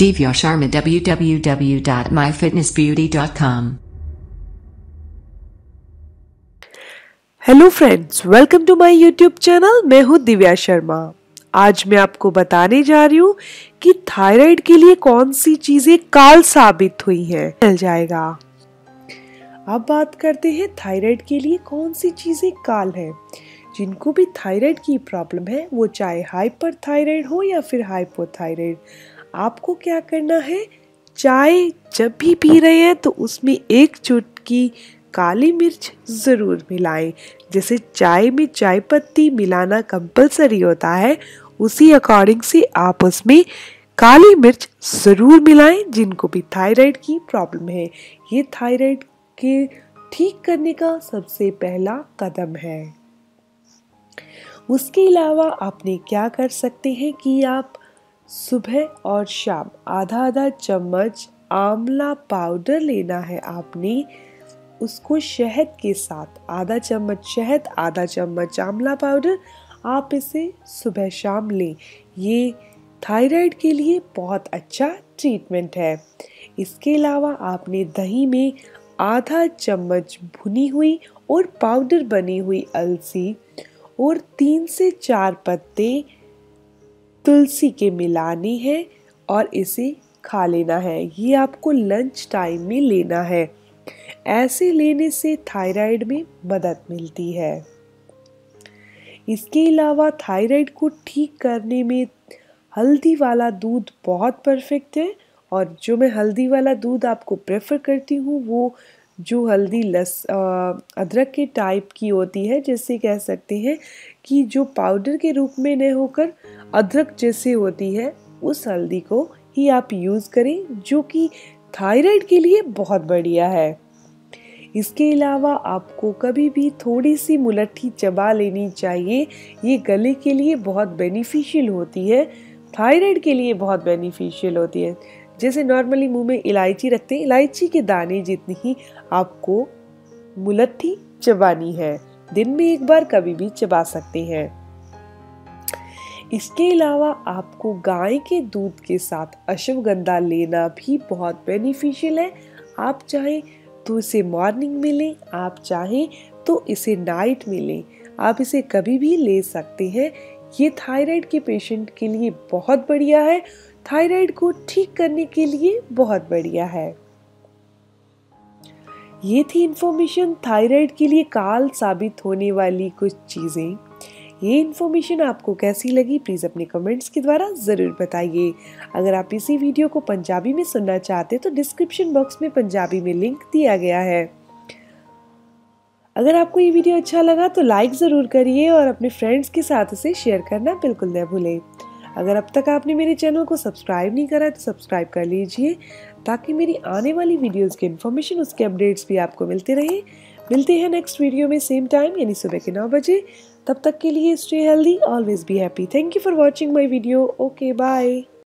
Divya Sharma www.myfitnessbeauty.com. Hello friends welcome to my YouTube channel मैं हूँ दिव्या शर्मा। आज मैं आपको बताने जा रही हूँ कि थायराइड के लिए कौन सी चीज़ें काल साबित हुई हैं। चल जाएगा। अब बात करते हैं थायराइड के लिए कौन सी चीज़ें काल है। जिनको भी थायराइड की प्रॉब्लम है, वो चाहे हाइपर थायराइड हो या फिर हाइपोथायराइड आपको क्या करना है? चाय जब भी पी रहे हैं तो उसमें एक चुटकी काली मिर्च ज़रूर मिलाएँ। जैसे चाय में चाय पत्ती मिलाना कंपलसरी होता है, उसी अकॉर्डिंग से आप उसमें काली मिर्च ज़रूर मिलाएँ, जिनको भी थायराइड की प्रॉब्लम है। ये थायराइड के ठीक करने का सबसे पहला कदम है। उसके अलावा आपने क्या कर सकते हैं कि आप सुबह और शाम आधा आधा चम्मच आंवला पाउडर लेना है आपने। उसको शहद के साथ आधा चम्मच शहद, आधा चम्मच आंवला पाउडर, आप इसे सुबह शाम लें। ये थायराइड के लिए बहुत अच्छा ट्रीटमेंट है। इसके अलावा आपने दही में आधा चम्मच भुनी हुई और पाउडर बनी हुई अलसी और तीन से चार पत्ते तुलसी के मिलानी है और इसे खा लेना है। ये आपको लंच टाइम में लेना है। ऐसे लेने से थायराइड में मदद मिलती है। इसके अलावा थायराइड को ठीक करने में हल्दी वाला दूध बहुत परफेक्ट है और जो मैं हल्दी वाला दूध आपको प्रेफर करती हूँ, वो जो हल्दी लस अदरक के टाइप की होती है, जैसे कह सकते हैं कि जो पाउडर के रूप में न होकर अदरक जैसे होती है, उस हल्दी को ही आप यूज़ करें, जो कि थायराइड के लिए बहुत बढ़िया है। इसके अलावा आपको कभी भी थोड़ी सी मुलट्ठी चबा लेनी चाहिए, ये गले के लिए बहुत बेनिफिशियल होती है थायराइड के लिए बहुत बेनिफिशियल होती है। जैसे नॉर्मली मुँह में इलायची रखते हैं, इलायची के दाने जितनी ही आपको मुलट्ठी चबानी है, दिन में एक बार कभी भी चबा सकते हैं। इसके अलावा आपको गाय के दूध के साथ अश्वगंधा लेना भी बहुत बेनिफिशियल है। आप चाहे तो इसे मॉर्निंग में लें आप चाहें तो इसे नाइट में लें आप इसे कभी भी ले सकते हैं। ये थायराइड के पेशेंट के लिए बहुत बढ़िया है। थायराइड को ठीक करने के लिए बहुत बढ़िया है। ये थी इन्फॉर्मेशन थायराइड के लिए काल साबित होने वाली कुछ चीज़ें। ये इन्फॉर्मेशन आपको कैसी लगी प्लीज़ अपने कमेंट्स के द्वारा ज़रूर बताइए। अगर आप इसी वीडियो को पंजाबी में सुनना चाहते तो डिस्क्रिप्शन बॉक्स में पंजाबी में लिंक दिया गया है। अगर आपको ये वीडियो अच्छा लगा तो लाइक ज़रूर करिए और अपने फ्रेंड्स के साथ इसे शेयर करना बिल्कुल न भूलें। अगर अब तक आपने मेरे चैनल को सब्सक्राइब नहीं करा तो सब्सक्राइब कर लीजिए, ताकि मेरी आने वाली वीडियोज़ की इन्फॉर्मेशन उसके अपडेट्स भी आपको मिलते रहे। मिलते हैं नेक्स्ट वीडियो में सेम टाइम यानी सुबह के नौ बजे। तब तक के लिए stay healthy always be happy thank you for watching my video okay bye